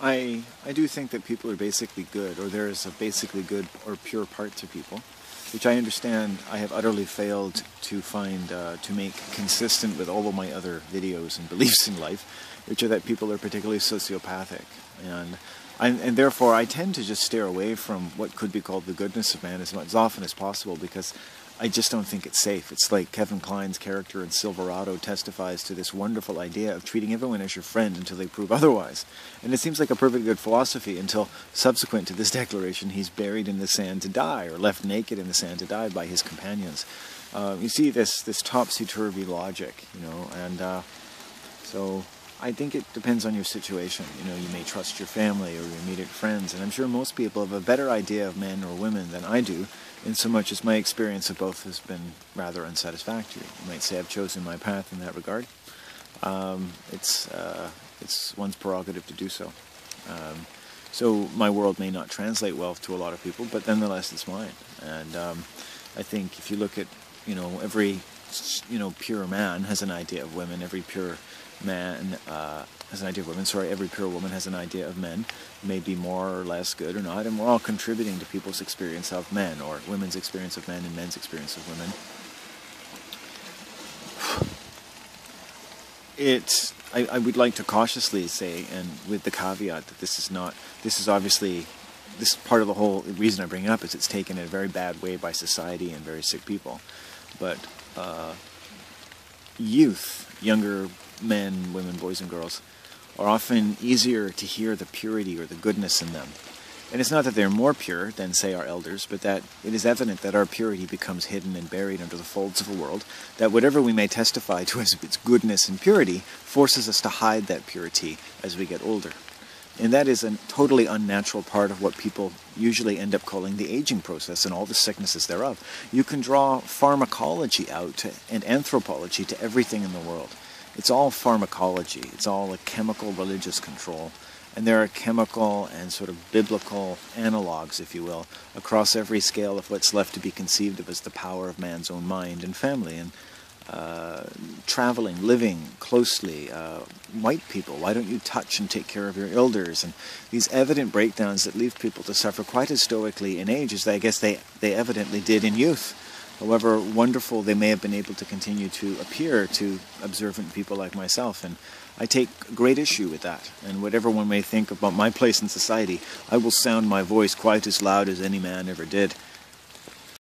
I I do think that people are basically good, or there is a basically good or pure part to people, which I understand. I have utterly failed to find uh, to make consistent with all of my other videos and beliefs in life, which are that people are particularly sociopathic, and I, and therefore I tend to just steer away from what could be called the goodness of man as much as often as possible because I just don't think it's safe. It's like Kevin Kline's character in Silverado testifies to this wonderful idea of treating everyone as your friend until they prove otherwise. And it seems like a perfectly good philosophy until subsequent to this declaration he's buried in the sand to die or left naked in the sand to die by his companions. Uh, you see this this topsy-turvy logic, you know, and uh, so I think it depends on your situation. You know, you may trust your family or your immediate friends, and I'm sure most people have a better idea of men or women than I do, in so much as my experience of both has been rather unsatisfactory. You might say I've chosen my path in that regard. Um, it's uh, it's one's prerogative to do so. Um, so my world may not translate well to a lot of people, but nonetheless, it's mine. And um, I think if you look at, you know, every, you know, pure man has an idea of women. Every pure man uh, has an idea of women. Sorry, every pure woman has an idea of men, may be more or less good or not, and we're all contributing to people's experience of men, or women's experience of men, and men's experience of women. It, I, I would like to cautiously say, and with the caveat that this is not, this is obviously, this part of the whole reason I bring it up is it's taken in a very bad way by society and very sick people, but uh, youth, younger men, women, boys, and girls are often easier to hear the purity or the goodness in them. And it's not that they're more pure than, say, our elders, but that it is evident that our purity becomes hidden and buried under the folds of a world, that whatever we may testify to as of its goodness and purity forces us to hide that purity as we get older. And that is a totally unnatural part of what people usually end up calling the aging process and all the sicknesses thereof. You can draw pharmacology out and anthropology to everything in the world. It's all pharmacology. It's all a chemical religious control. And there are chemical and sort of biblical analogues, if you will, across every scale of what's left to be conceived of as the power of man's own mind and family. And uh, traveling, living closely, uh, white people, why don't you touch and take care of your elders? And these evident breakdowns that leave people to suffer quite as stoically in age as I guess they, they evidently did in youth however wonderful they may have been able to continue to appear to observant people like myself. And I take great issue with that. And whatever one may think about my place in society, I will sound my voice quite as loud as any man ever did.